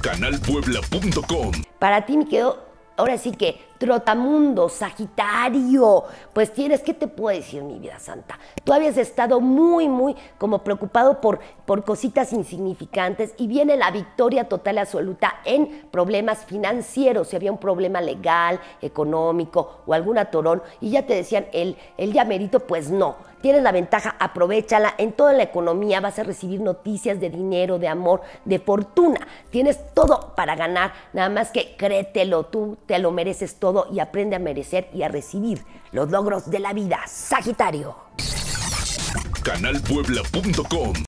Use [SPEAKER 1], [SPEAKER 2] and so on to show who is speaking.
[SPEAKER 1] canalpuebla.com.
[SPEAKER 2] Para ti me quedó, ahora sí que, Trotamundo, Sagitario. Pues tienes, ¿qué te puedo decir, mi vida santa? Tú habías estado muy, muy como preocupado por, por cositas insignificantes y viene la victoria total y absoluta en problemas financieros. Si había un problema legal, económico o algún atorón y ya te decían el, el llamerito, pues no. Tienes la ventaja, aprovechala. En toda la economía vas a recibir noticias de dinero, de amor, de fortuna. Tienes todo para ganar, nada más que créetelo, tú te lo mereces todo y aprende a merecer y a recibir los logros de la vida. Sagitario.
[SPEAKER 1] canalpuebla.com.